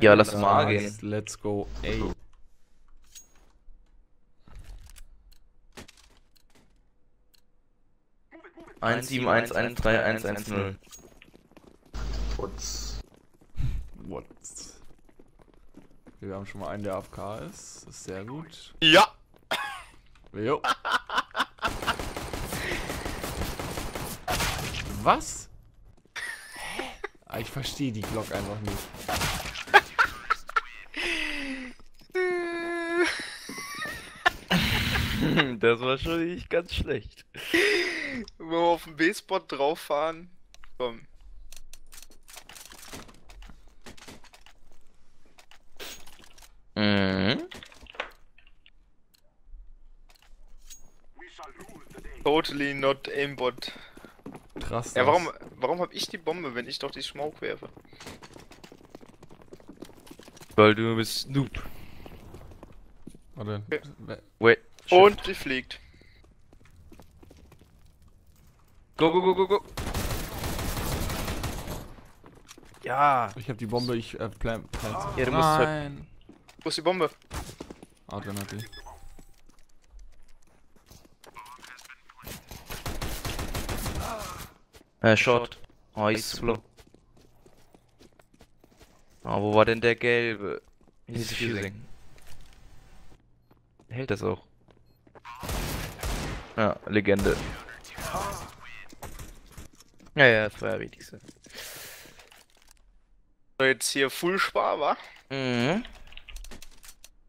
Ja, lass mal A gehen. Let's go A. Eins sieben eins eins drei eins eins null. Putz. What? Wir haben schon mal einen, der AFK ist. Das ist sehr gut. Ja! Jo. Was? Hä? Ah, Ich verstehe die Glock einfach nicht. Das war schon nicht ganz schlecht. Wenn wir auf den B-Spot drauf fahren. Komm. Mhm. Totally not aimbot. Krass. Ja, warum, warum hab ich die Bombe, wenn ich doch die Smoke werfe? Weil du bist Noob. Warte. Ja. we- Wait. Und die fliegt. Go, go, go, go, go. Ja. Ich hab die Bombe, ich äh, plan. plan Ja, du musst halt- Nein. Wo ist die Bombe? Adrian hat die. Äh, Short. Oh, ist slow. Oh, wo war denn der gelbe? He's defusing. Hält das auch. Ja, Legende. Ja, ja, das war ja wichtigste. So, jetzt hier Full-Spar, wa? Mhm.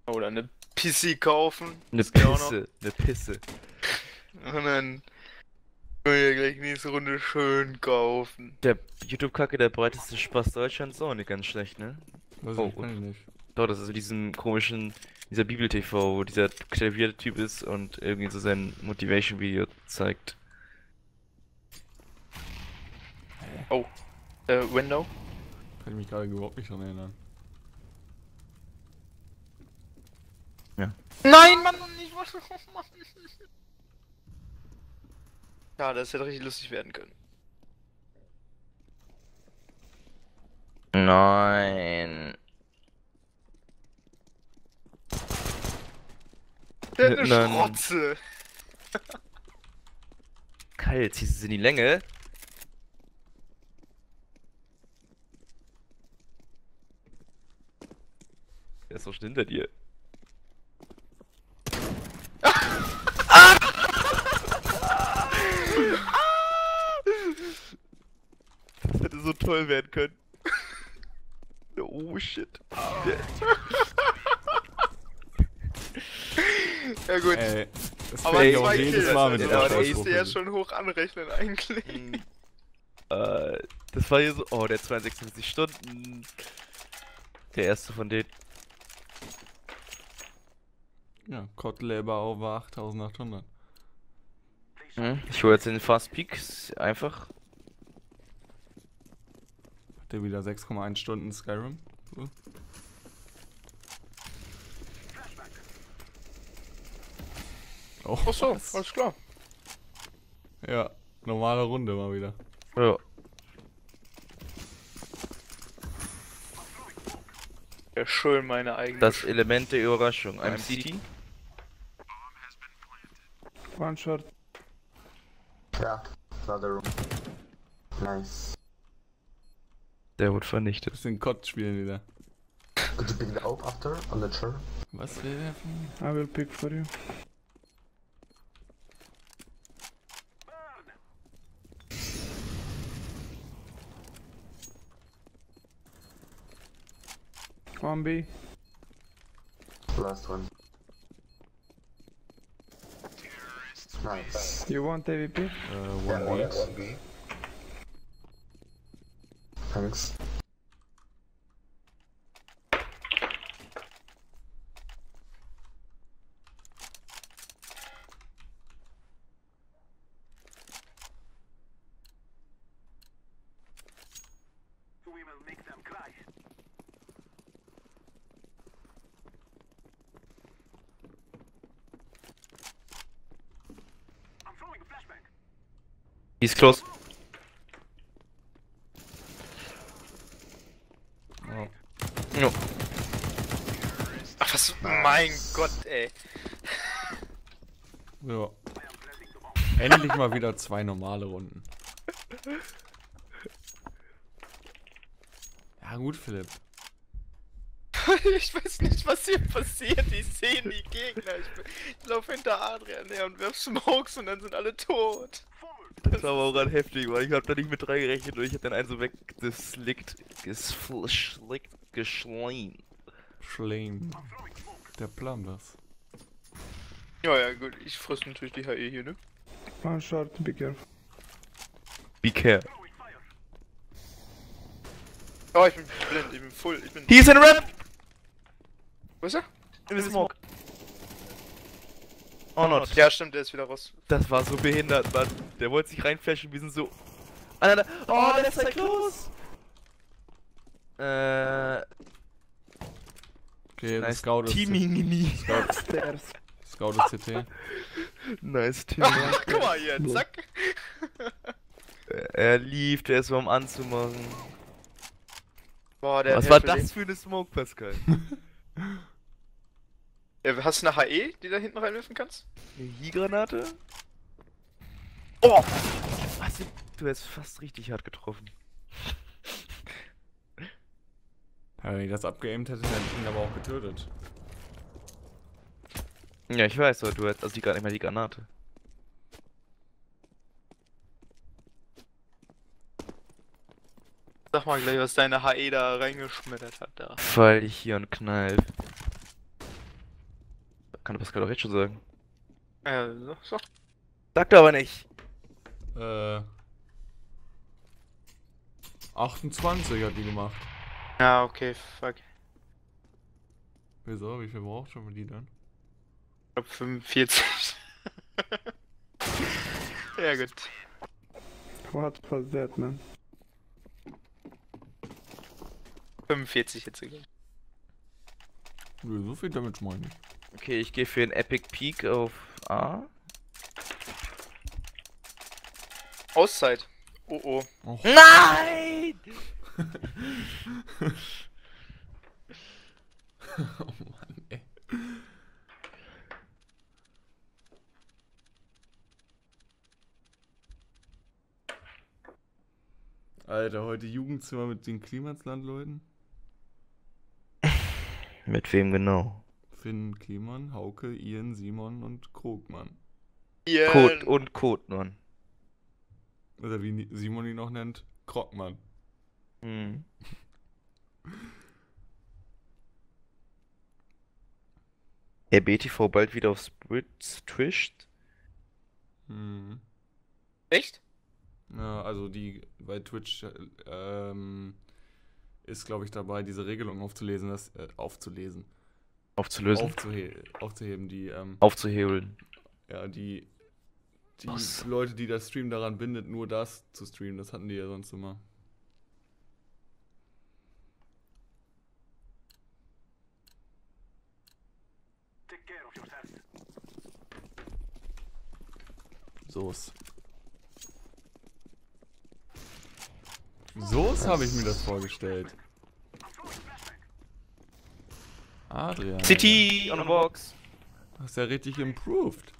Oder eine PC kaufen. Eine Das geht auch noch. Pisse, eine Pisse. Und dann können wir gleich nächste Runde schön kaufen. Der YouTube-Kacke, der breiteste Spaß Deutschlands ist auch nicht ganz schlecht, ne? Was Oh, ich nicht. Doch, das ist so diesen komischen, dieser Bibel-TV, wo dieser klavierte Typ ist und irgendwie so sein Motivation-Video zeigt. Äh, Window? Kann ich mich gerade überhaupt nicht dran erinnern. Nein, Mann, ich wollte. Oh, Mann. Ja, das hätte richtig lustig werden können. Nein. Der hat eine. Schrotze. Kyle, ziehst du es in die Länge? Der ist doch schon hinter dir. Das hätte so toll werden können. Oh shit. Ja gut. Ey, das aber auch zwei jedes Mal mit der das Scheiße. musst du ja schon hoch anrechnen eigentlich. Äh, das war hier so. Oh, der 256 Stunden. Der erste von denen. Ja, Kotleba over 8800. Hm? Ich hole jetzt den Fast Peak. ist Einfach. Hat der wieder 6,1 Stunden Skyrim? So. Oh, Ach so, was? alles klar. Ja, normale Runde mal wieder. Ja. Ja, schön meine eigene. Das Element der Überraschung. I'm City. One shot. Ja, another room. Nice. Der wurde vernichtet. Bisschen Kott spielen wieder. Could you pick the op after on the chair? Was will mir? I will pick for you. One B. Last one. Nice. You want AVP? Uh, yeah, 1B. one, one B. Thanks. He's close. Oh. No. mein Gott, ey. Ja. Endlich mal wieder zwei normale Runden. Ja gut, Philipp. ich weiß nicht, was hier passiert. Ich sehe die Gegner. Ich, ich laufe hinter Adrian her und werf Smokes und dann sind alle tot. Das war aber auch gerade heftig, weil ich hab da nicht mit drei gerechnet und ich hab den einen so weggeslickt, geslickt, geschleim. Schleim. Der Plan das. Ja, ja, gut. Ich friss natürlich die HE hier, ne? One short, be careful. Be care. Oh, ich bin blind. Ich bin full. Ich bin. He's in red! Wo ist er? In the smoke. Oh not. Ja, stimmt, der ist wieder raus. Das war so behindert, Mann. Der wollte sich reinflashen, wir sind so... Ah, nein, nein. Oh, der ist halt close! Äh... Okay, Nice Scout ist Teaming nie. Scout. Scout ist CT. Nice Teaming. Guck mal hier, zack. er lief, der ist am anzumachen. Boah, der Was war das für eine Smoke, Pascal? Ja, hast du eine HE, die da hinten reinwerfen kannst? Eine Hie-Granate? Oh! Was? Du hast fast richtig hart getroffen. Ja, wenn ich das abgeaimt hätte, hätte ich ihn aber auch getötet. Ja, ich weiß, aber du hast also die gar nicht mehr die Granate. Sag mal gleich, was deine HE da reingeschmettert hat da. Weil ich hier und knall. Kann Pascal doch jetzt schon sagen. Ja, so, so. Sagt er aber nicht. Äh. 28 hat die gemacht. Ja, okay, fuck. Wieso? Wie viel braucht schon die dann? Ich glaub 45. ja, gut. What was that, man? 45 jetzt sogar. Nö, so viel Damage meine ich. Okay, ich gehe für einen Epic Peak auf A. Auszeit. Oh oh. Och, Nein! oh Mann, ey. Alter, heute Jugendzimmer mit den Klimanslandleuten. Mit wem genau? Finn, Kliman, Hauke, Ian, Simon und Krogmann. Ian. Code und Codemann. Oder wie Simon ihn noch nennt, Krogmann. Hm. Der BTV bald wieder aufs Spritz twischt. Hm. Echt? Ja, also die bei Twitch äh, ähm, ist, glaube ich, dabei, diese Regelung aufzulesen, das, äh, aufzulesen. Aufzulösen. Aufzuhe aufzuheben, die, ähm, Aufzuhebeln. ja, die, die Was? Leute, die das Stream daran bindet, nur das zu streamen. Das hatten die ja sonst immer. So's. So's habe ich mir das vorgestellt. Adrian. City on the box. Hast ja richtig improved.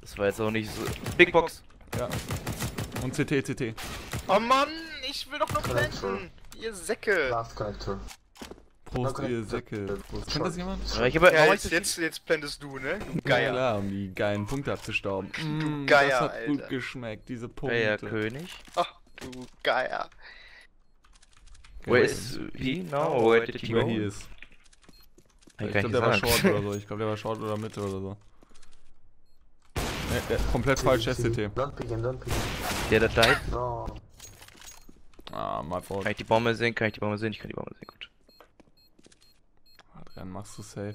Das war jetzt auch nicht so. Big Box. Ja. Und CT, CT. Oh Mann, ich will doch noch blenden. Ihr Säcke. Last connector. Prost, ihr Säcke. Prost. Kennt das jemand? Ja, ich habe Ja, aber jetzt, jetzt, jetzt blendest du, ne? Du Ja, Geier. klar, um die geilen Punkte abzustauben. Mm, Geier, das hat Alter. gut geschmeckt, diese Punkte. König. Ach, du Geier. Where is he now? Where did he Where go? he is. Ich ich glaube, der war. Short oder so. Ich glaube, der war Short oder Mitte oder so. Ne, der, komplett falsch, SCT. Don't pick him, don't pick him. Der da died. No. Ah, my fault. Kann ich die Bombe sehen? Kann ich die Bombe sehen? Ich kann die Bombe sehen. Gut. Adrian, machst du safe.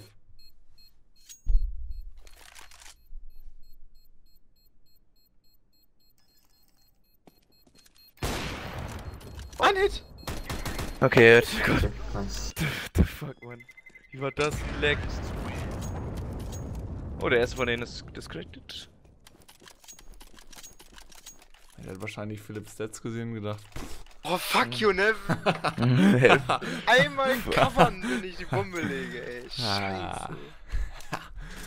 Ein Hit. Okay, jetzt. Gott. Okay, nice. the fuck, man. Wie war das geleckt? Oh, der erste von denen ist disconnected. Er hat wahrscheinlich Philips Stats gesehen und gedacht, pff, Oh, fuck you, ne? Einmal covern, wenn ich die Bombe lege, ey. Ah. Scheiße.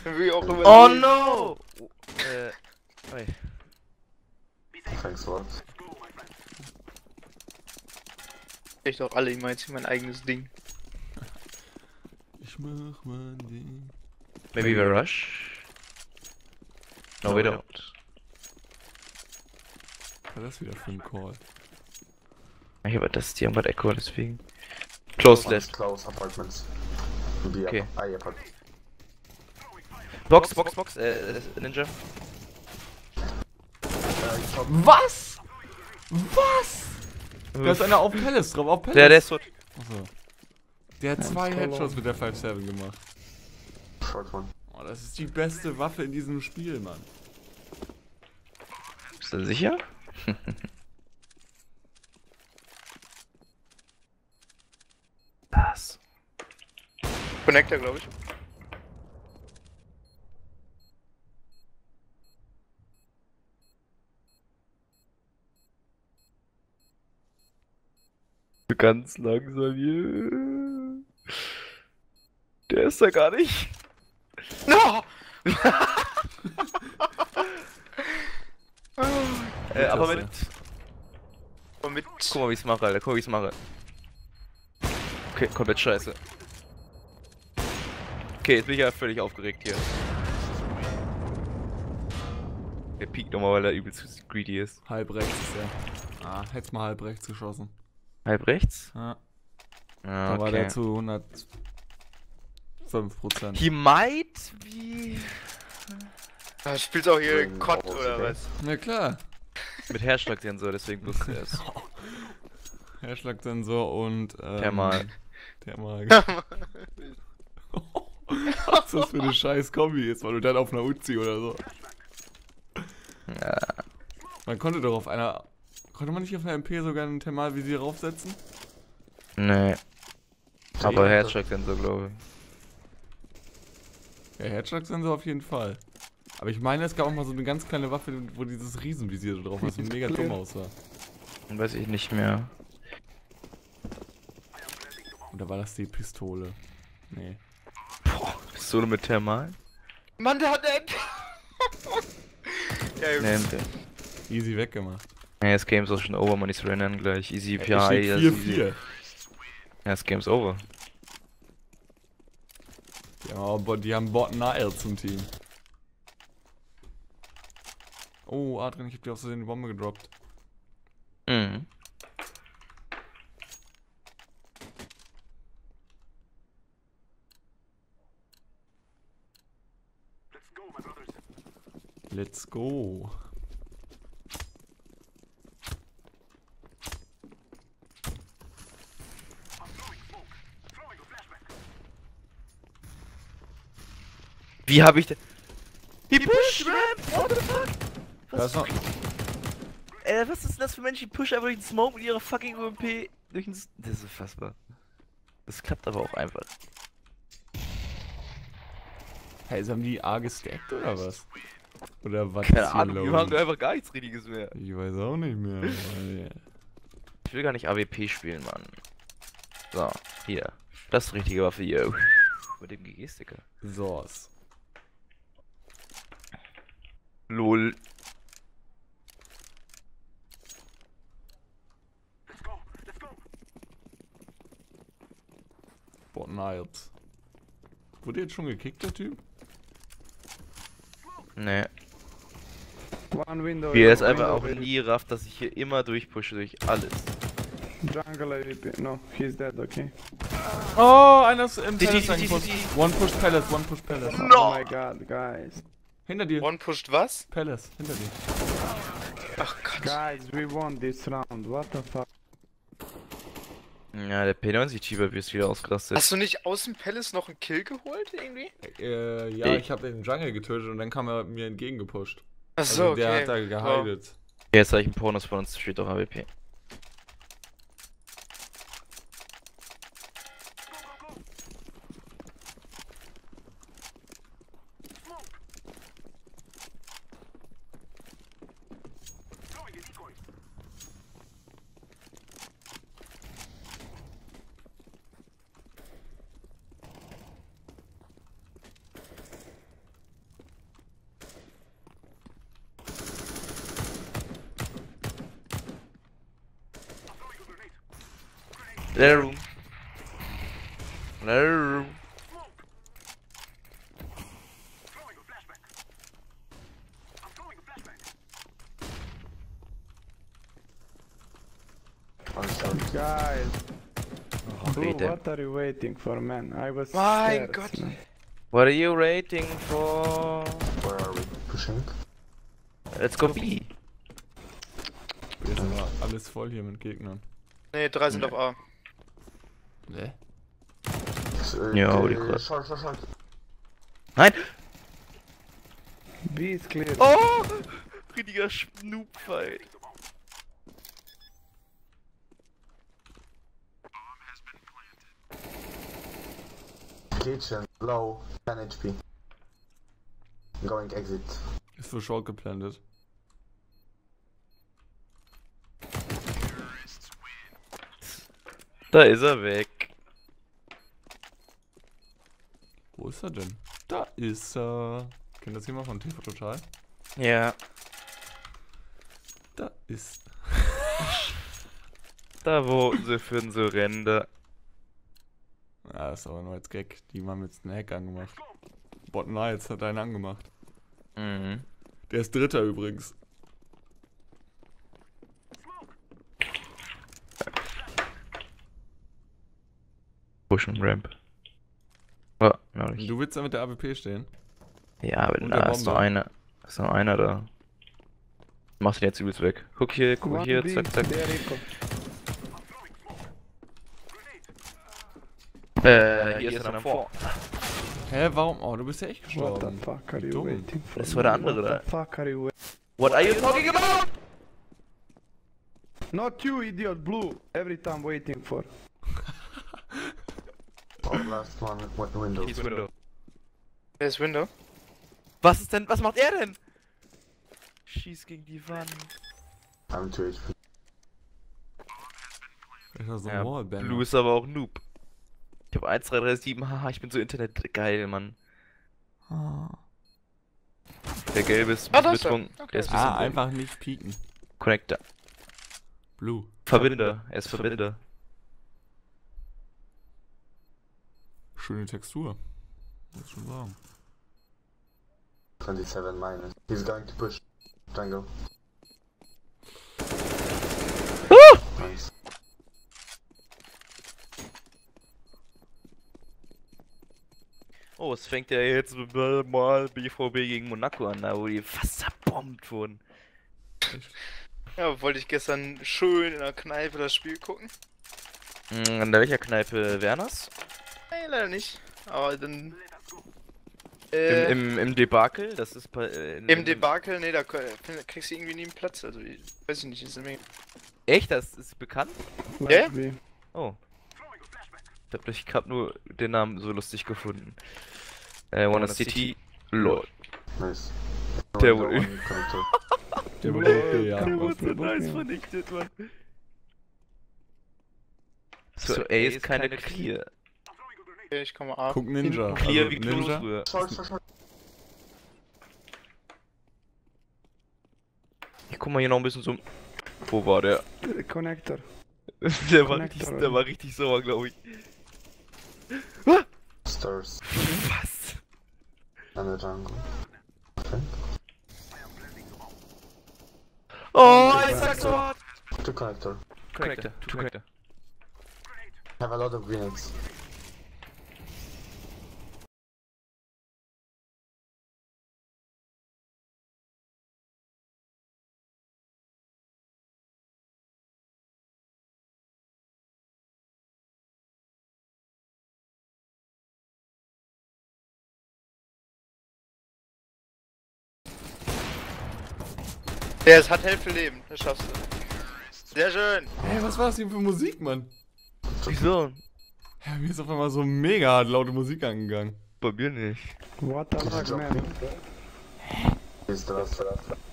Dann will ich auch immer oh no! Äh, oi. Thanks a lot. Ich doch alle immer jetzt mein eigenes Ding. Ich mach mein Ding. Maybe we rush? No, No, we don't. Was ist das wieder für ein Call? Ich aber das, die haben gerade Echo, deswegen. Close left. close apartments. Okay. I. Box, Box, Box, äh, äh, Ninja. Top. Was? Was? Da ist einer auf Palace drauf, auf Palace. Der, der ist tot. Achso. Der hat zwei Headshots mit der 5-7 gemacht. Oh, das ist die beste Waffe in diesem Spiel, Mann. Bist du sicher? Was? Connector, glaube ich. Ganz langsam hier. Der ist da gar nicht. No! Äh, aber mit. Und mit. Guck mal, wie ich's mache, Alter. Guck mal, wie ich's mache. Okay, komplett scheiße. Okay, jetzt bin ich ja völlig aufgeregt hier. Der piekt nochmal, weil er übelst greedy ist. Halb rechts ist er. Ah, hätt's mal halb rechts geschossen. Halb rechts? Ja, Ah, da war der okay. zu 105 Prozent. He might be... Ah, spielst auch hier Kott Balls, oder okay. was? Na klar. Mit Herzschlagsensor, deswegen wusste er es. Herzschlagsensor und ähm, Thermal. Thermal. Was ist das für eine scheiß Kombi jetzt, weil du dann auf einer Uzi oder so. Ja. Man konnte doch auf einer. Konnte man nicht auf einer MP sogar ein Thermalvisier raufsetzen? Nee, aber Ja, Herzschlagsensor, glaube ich. Ja, Herzschlagsensor auf jeden Fall. Aber ich meine, es gab auch mal so eine ganz kleine Waffe, wo dieses Riesenvisier drauf war, was mega dumm aussah. Weiß ich nicht mehr. Oder war das die Pistole? Nee. Boah, Pistole mit Thermal? Mann, der hat eine Ja, Jungs. nee. Easy weggemacht. Das Game ist auch schon over, man ist rennen gleich. Easy Ja, PI, ja, 4-4. easy. Ja, das Game's over. Die haben, aber, die haben Bot Nile zum Team. Oh, Adrian, ich hab dir aus Versehen die Bombe gedroppt. Mhm. Let's go. Wie hab ich denn... Die Push Ramp! What the fuck? Da ist noch, Äh, was ist denn das für Menschen, die pushen einfach durch den Smoke mit ihrer fucking UMP durch den... Das ist unfassbar. Das klappt aber auch einfach. hey, haben die A gestackt oder was? Oder was Keine Ahnung, die los? machen einfach gar nichts Richtiges mehr. Ich weiß auch nicht mehr. Ich will gar nicht AWP spielen, Mann. So, hier. Das ist die richtige Waffe hier. Mit dem GG-Sticker. So's. LOL. Bot Niles. Wurde jetzt schon gekickt, der Typ? Nee. One window. Wie er es window, einfach auch nie rafft, dass ich hier immer durchpushe durch alles. Jungle AWP. No, he's dead, okay. Oh, einer ist im Palace. One push Palace, one push Palace. Oh my god, guys. Hinter dir. One pushed was? Palace, hinter dir. Ach Gott. Guys, we won this round. What the fuck? Ja, der P90-Cheaper ist wieder ausgerastet. Hast du nicht aus dem Palace noch einen Kill geholt irgendwie? Äh, ja, Ich- ich habe den Jungle getötet und dann kam er mir entgegengepusht. Achso, Also okay. der hat da geheilt. Jetzt habe ich einen Pornos von uns, steht doch AWP. Let room. Let room. Guys, Blue, Bitte. what are you waiting for, man? I was Mein scared, Gott. man. What are you waiting for? Where are we? Pushing? Let's go B. Alles voll hier mit Gegnern. Ne, drei sind auf A. Ne? Ja, uh, die Kra- Short, short, short. Nein! B is clear. Oh! Richtiger Schnoop-Fight. Kitchen, low, 10 HP. Going exit. Ist für Short geplantet. Da ist er weg. Wo ist er denn? Da ist er. Kennt das jemand von TV Total? Ja. Da ist. Da wo sie für den Surrender. Ja, das ist aber nur als Gag. Die haben jetzt einen Hack angemacht. Bot Knights hat einen angemacht. Mhm. Der ist Dritter übrigens. Pushen Ramp. Noch nicht. Du willst da mit der AWP stehen? Ja, aber Und da der ist nur Bombe. einer. Ist nur einer da. Machst ihn jetzt übelst weg. Guck hier, guck hier, zack, zack. Rico. Äh, hier ist einer vor. Hä, warum? Oh, du bist ja echt What the gestorben. fuck are you waiting for? Das war der andere What the fuck are you waiting What are you talking about? Not you, idiot, blue. Every time waiting for. Oh, last one, wi- window. He's window. Wer ist Window? Was ist denn, was macht er denn? Schieß gegen die Wand. I'm 2 HP. Ich war so Ja, Wallbanger. Blue ist aber auch Noob. Ich hab 1, 3, 3, 7, haha, ich bin so Internet geil, Mann. Ah, Der gelbe ist Ah, er. betrunken. Okay. Der ist ein ah einfach nicht pieken. Connector. Blue. Verbinder. Er ist Verbinder. Schöne Textur. Muss schon sagen. 27 minus. He's going to push. Jungle. Nice. Oh, es fängt ja jetzt mal BVB gegen Monaco an, da wo die fast zerbombt wurden. Ja, wollte ich gestern schön in der Kneipe das Spiel gucken. An der welcher Kneipe Werners? Nee, leider nicht. Aber dann. Äh, Im, im, Im Debakel? Das ist bei. Äh, in- Im in- Debakel, nee, da k- kriegst du irgendwie nie einen Platz. Also, ich- weiß ich nicht, ist irgendwie. Echt? Das ist bekannt? Ja? B. Oh. Ich hab, ich hab nur den Namen so lustig gefunden. Äh, Wanna City. Lol. Nice. Der connector. Der wurde ja. Der wurde so Blue, nice yeah. vernichtet, Mann. So, A ist keine Clear. Okay, ich komme ab. Guck Ninja. Clear also wie Ninja. früher. Ich guck mal hier noch ein bisschen so. Wo war der? Uh, Connector. Der war richtig, Connector, der oder? war richtig sauer, glaube ich. Stairs. Was? And the jungle. Okay. Oh, ich sag's sag's Wort! Two connector. Connector, two Connector. Have a lot of grenades. Der ist, hat Hälfte Leben, das schaffst du. Sehr schön. Hey, was war das denn für Musik, Mann? Wieso? Ja, mir ist auf einmal so mega hart laute Musik angegangen. Bei mir nicht. What the fuck, man? the last.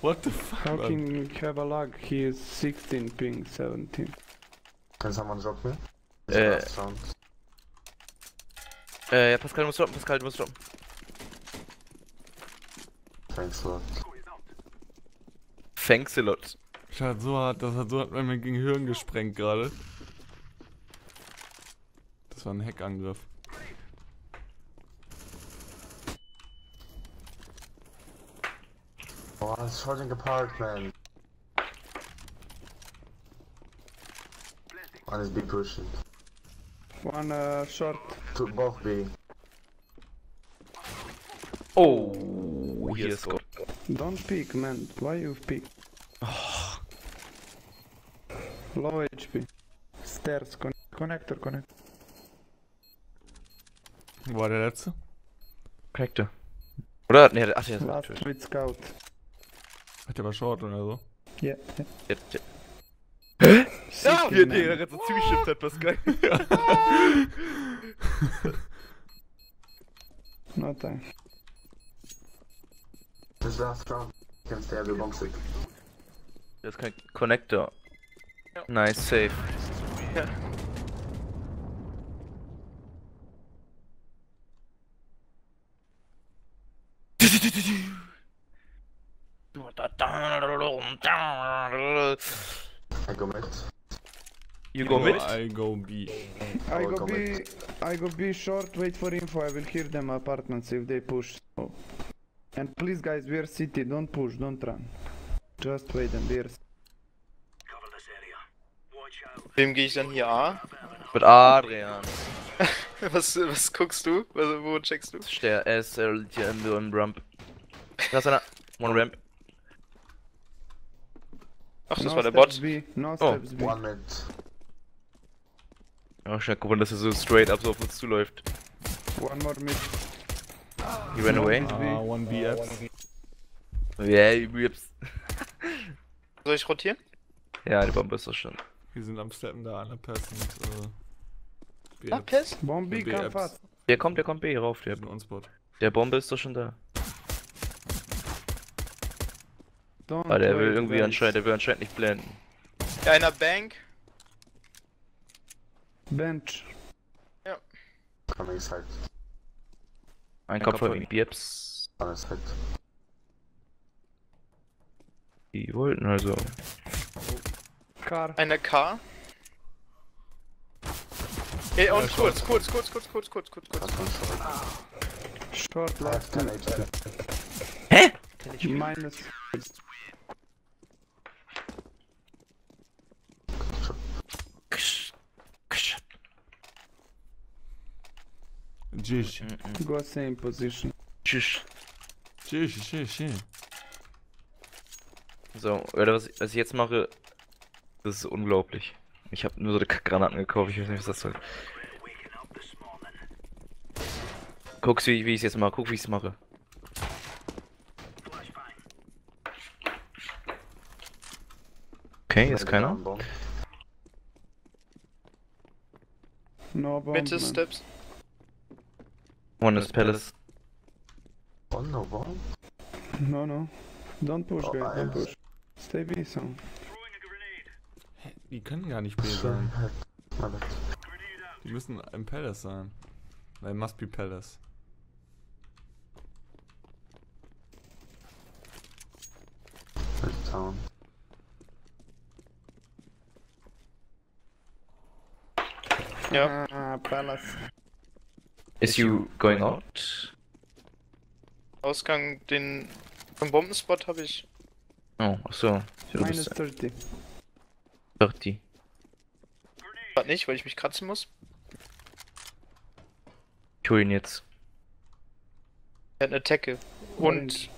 What the fuck, How Mann? can a lag? He is 16 ping 17. Can someone drop me? Round. Äh, ja, Pascal, du musst droppen, Pascal, du musst droppen. Thanks a lot. Thanks a lot. Das hat so hart, das hat so hart mein Gehirn gesprengt gerade. Das war ein Hackangriff. Oh, it's falling apart, man. One is B pushing. One uh, short. Two, both B. Oh, hier ist Gott. Don't peek, man. Why you peek? Low HP. Stairs. Con connector, connector. Wo war der letzte? Connector. Oder? Nee, ach, der ist Last natürlich. with scout. Hat der war short oder so? Yeah. yeah. Jetzt, jetzt. Ja, Hier, nee, der ganze zugeschifft hat, was geil. No time. This last round. You can stay at the bomb site. Der ist kein Connector. Nice, safe. Ja. I go mid. You go mid? I go B. I will go come B. back. I go B short. Wait for info. I will hear them apartments if they push. So. And please, guys, we are city. Don't push. Don't run. Just wait and we are. Wem gehe ich dann hier A? Mit Adrian. Was, was guckst du? Was, wo checkst du? Der ist äh, hier im, Ramp. Da ist einer. One Ramp. Ach, das no war der Bot. B. No Oh. B. One mid. Oh, ich hab gewundert, dass er so straight up so auf uns zuläuft. One more mid. He ran away. Ah, 1B Apps. Ja, übrigens. Soll ich rotieren? Ja, die Bombe ist doch schon. Wir sind am Steppen da, alle passen. Äh, B Ah, Apps. Piss? Bomb B, B come Apps. fast. Der kommt, der kommt B rauf. Der, der Bombe ist doch schon da. Don't Aber der will irgendwie anscheinend, der will anscheinend nicht blenden. Ja, einer Bank. Bench. Coming side. Ein Kopf von Biebs. Alles fit. Die wollten also. Car. Eine K. Ey, und kurz, kurz, kurz, kurz, kurz, kurz, kurz, kurz. kurz. Short life. Hä? Ich meine das ist. Jish. Mm, Go same position. Tschüss. Jish, jish, jish. So, oder was, was ich jetzt mache, das ist unglaublich. Ich habe nur so eine Kackgranaten gekauft, ich weiß nicht, was das soll. Guckst, wie, wie ich es jetzt mache, guck, wie ich es mache. Okay, ist keiner. No man. Steps. One is Palace. Oh no bomb. No, no. Don't push, Oh, guys. Don't push. Stay B, so. Die können gar nicht B sein. Die müssen im Palace sein. Nein, must be Palace. First town. Ja. Ah, Palace. Is you going out? Ausgang, den vom Bombenspot habe ich. Oh, achso. Minus das 30. ist 30. Grad nicht, weil ich mich kratzen muss. Ich hol ihn jetzt. Er hat eine Attacke. Und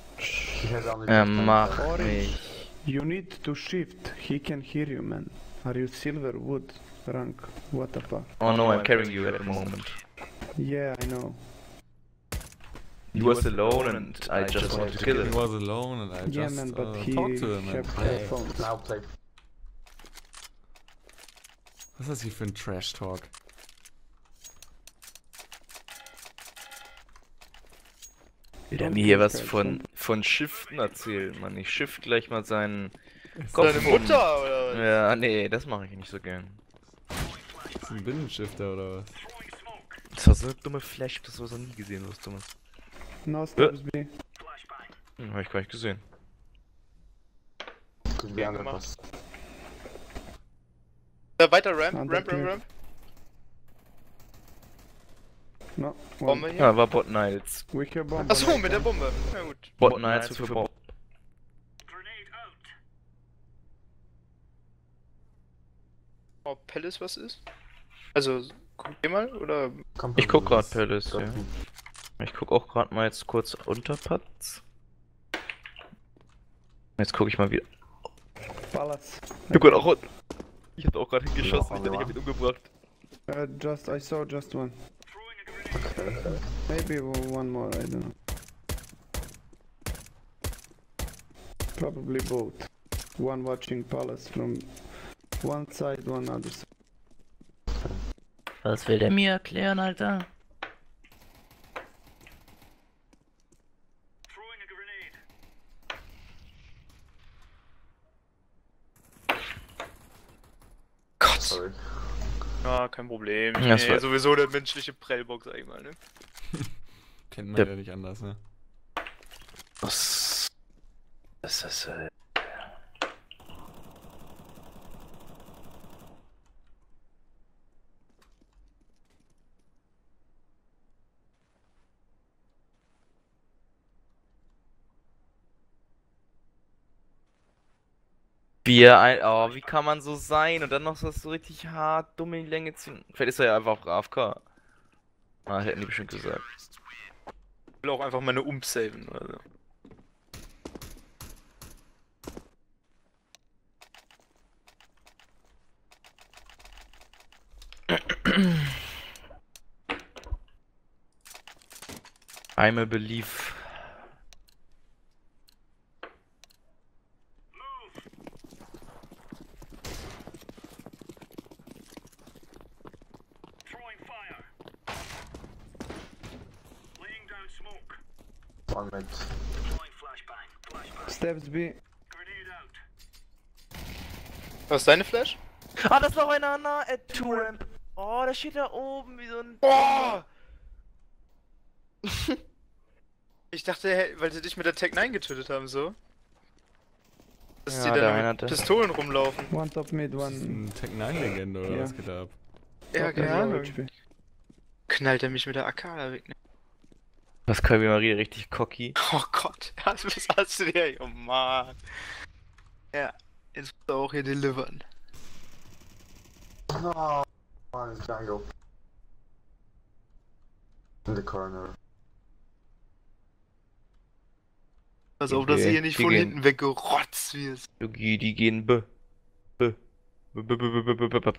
Er macht. Orange. You need to shift. He can hear you, man. Are you silver wood rank? What the fuck? Oh no, I'm carrying you at the moment. Yeah, I know. He was alone and I just wanted to kill He him. was alone and I yeah, just man, but uh, he talked to him. And, headphones. now play. was ist das hier für ein Trash-Talk? Will er mir hier was von, von Shiften erzählen, Mann. Ich shift gleich mal seinen Kopf deine um. Mutter, oder? was? Ja, nee, das mache ich nicht so gern. Ist das ein Binnenshifter oder was? Das war so eine dumme Flash, das war so nie gesehen, was dummes. No steps B. Hm, hab ich gar nicht gesehen. Ja, gemacht. bus. Äh, weiter Ramp, Ah, Ramp, Ramp. Ramp. No. One. Bombe hier? Ja, war Bot Niles. Achso, on mit der. Bombe. Na gut. Bot Niles für Bob. Ob Palace was ist? Also, guck ihr mal, oder? Ich guck grad Palace, ja. Ich guck auch gerade mal jetzt kurz unter Patz. Jetzt gucke ich mal wieder. Palace. Ich guck auch. Ich hab auch gerade hingeschossen, Ja, ich hab ihn umgebracht. Uh, just I saw just one. Okay. Maybe one more. I don't know. Probably both. One watching Palace from one side, one other side. Was will der mir erklären, Alter? Gott. Sorry. Ja, kein Problem. Ja, Nee, das war- sowieso der menschliche Prellbock, sag ich mal, ne? Kennt man Ja. ja nicht anders, ne? Was? Das ist, äh... Wie er ein, oh, wie kann man so sein und dann noch so so richtig hart dumm in die Länge ziehen? Vielleicht ist er ja einfach AFK. Ah, hätten die bestimmt gesagt. Ich will auch einfach meine umsaven, also. I'm a belief. One mid. Steps B. Was ist deine Flash? Ah, das ist noch einer na, at two ramp. Oh, da steht da oben wie so ein. Boah! ich dachte, weil sie dich mit der Tech 9 getötet haben, so. Dass Ja, die eine mit Pistolen rumlaufen. One top mid, Das ist one. ein Tech 9 Legende oder Ja. was geht da ab? Ja, keine Ahnung. HP. Knallt er mich mit der AK da weg, ne? Was Calvi Maria richtig cocky. Oh Gott, was hast du dir? Oh Mann. Ja, jetzt musst du auch hier delivern. No, is jungle. In the corner. Pass auf, dass du hier nicht von gehen- hinten weggerotzt wirst. Yugi, die gehen b. B. B, b, b, b, b, b, b,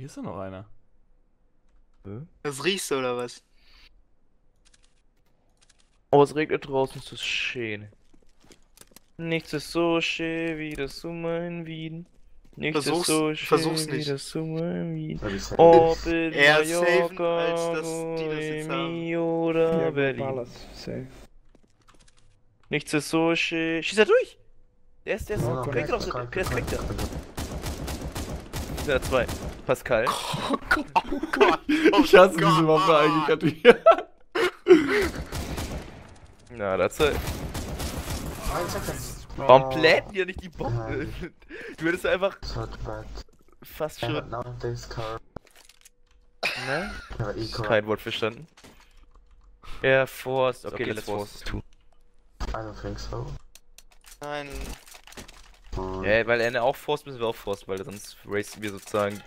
Hier ist ja noch einer. Das riechst du oder was? Oh, es regnet draußen, ist das schön. Nichts ist so schön wie das Sommer in Wien. Nichts Versuch's- ist so schön versuch's wie nicht. das Sommer in Wien. Save. Ob in Eher safen, Mallorca, als dass die das jetzt haben. Oder go Berlin. Safe. Nichts ist so schön. Schießt er durch! Der ist, der ist, ist, connect, noch, connect, der ist weg da. Der zwei. Pascal. Oh Gott, oh Gott. Oh Ich hasse Gott. diese Waffe eigentlich. Katja. Na, das ist seconds. Warum No. plätten die nicht die Bombe? Nein. Du hättest einfach fast schon. Ne? Kein Wort verstanden. Air Force, okay, Okay, let's let's Force 2. I don't think so. Nein. Ja, weil er auch Force müssen wir auch Force, weil sonst racen wir sozusagen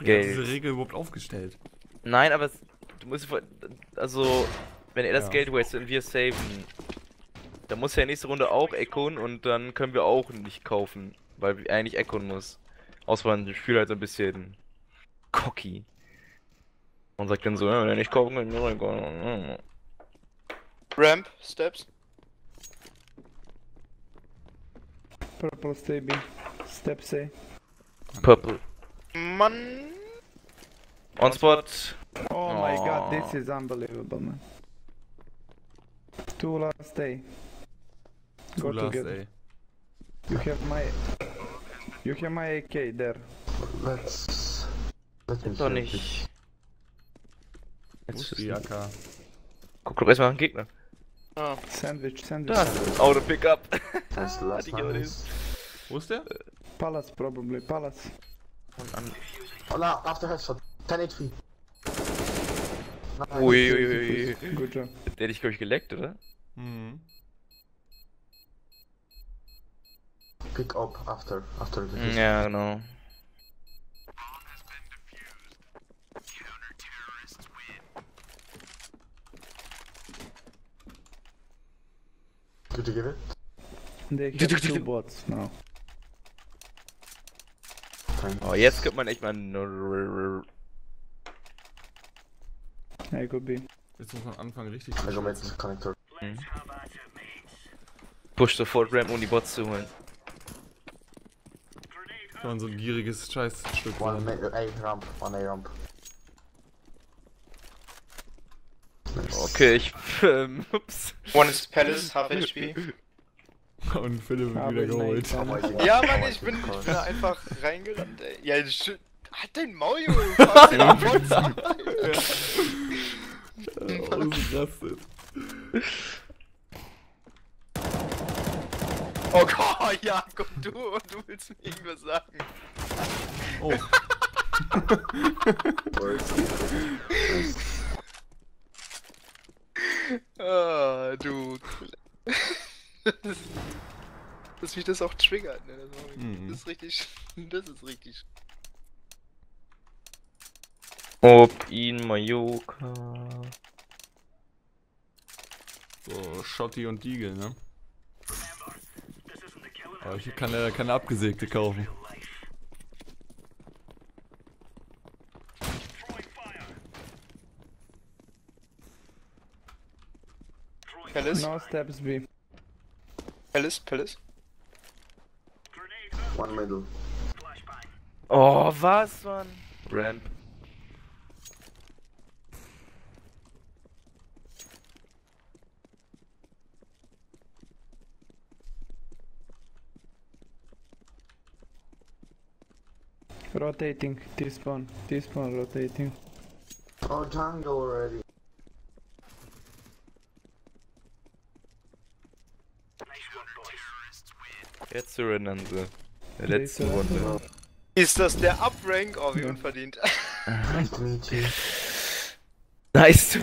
Wer hat diese Geld. Regel überhaupt aufgestellt? Nein, aber es, du musst also wenn er das Ja. Geld wastet und wir saven, dann muss er nächste Runde auch echoen und dann können wir auch nicht kaufen, weil er eigentlich echoen muss. Außer man spielt halt so ein bisschen cocky. Und sagt dann so, ja, wenn er nicht kaufen kann, ja. Ramp, Steps. Purple stay B. Steps A. Purple. Mann. On spot. Oh my god, this is unbelievable, man. Two last A. Go Two last, together. ey. You have my. You have my AK there. let's. Let me Doch nicht. Jetzt ist die AK? Guck doch erstmal den Gegner. Ah, Sandwich, sandwich. Da, Auto Pickup. That's the last Die one. Idioten. is- Wo ist der? Palace probably, palace. Und an Oh, no, after headshot. 10 HP. Nice. Ui, ui, ui, ui. Good job. Der hätte ich, glaube ich, geleckt, oder? Mhm. Pick up after, after the. Ja, genau. Did you give it? They have two bots now. Thank Oh, jetzt könnte man echt mal. nur- I could be. Jetzt muss man anfangen, richtig I zu mid schätzen. connector. Push sofort Ramp, um die Bots zu holen. Kann man so ein gieriges Scheißstück One A ramp, one A ramp. Nice. Okay, ich. Ähm, ups. One is Palace, half HP. Und Philipp wird wieder geholt. Oh Ja. Mann, Oh ich bin, ich bin da einfach reingerannt, ey. Ja, sch- halt dein Maul, Junge. du fahrst den auf uns ab, Alter. Ausgerastet. Oh Gott, ja, komm du du willst mir irgendwas sagen. Oh, Ah, du. Dass mich das auch triggert, ne? Das, Mhm. das ist richtig. Das ist richtig. Ob ihn Majoka. so Schotti und Diegel, ne? Aber ich kann ja keine abgesägte kaufen. Palace, No steps B. Palace, Palace. One middle. Oh, was, Mann? Ramp. Rotating. T-spawn. T-spawn rotating. Oh, jungle already. Jetzt surrendern sie. Der letzten. Runde. Ist das der Uprank? Oh, wie Ja. unverdient. Nice to